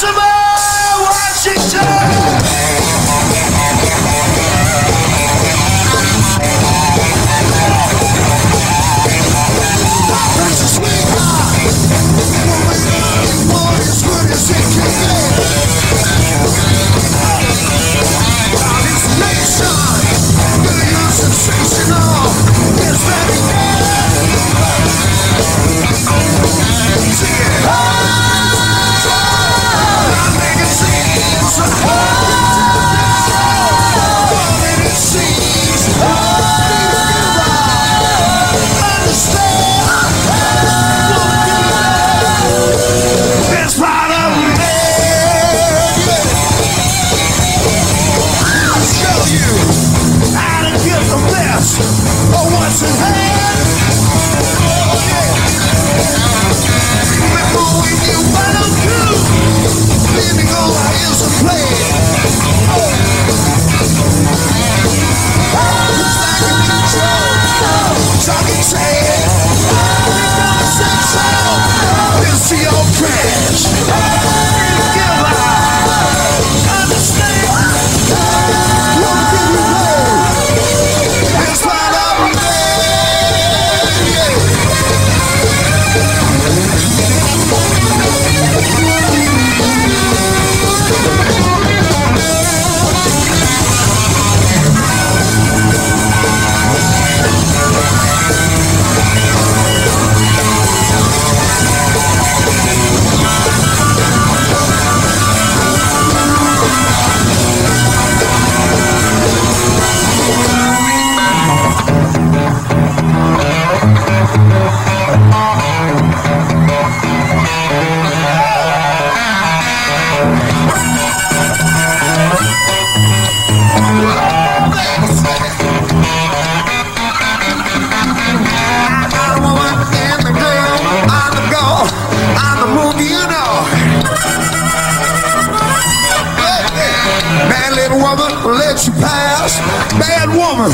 Baltimore, Washington. Woman let you pass. Bad woman.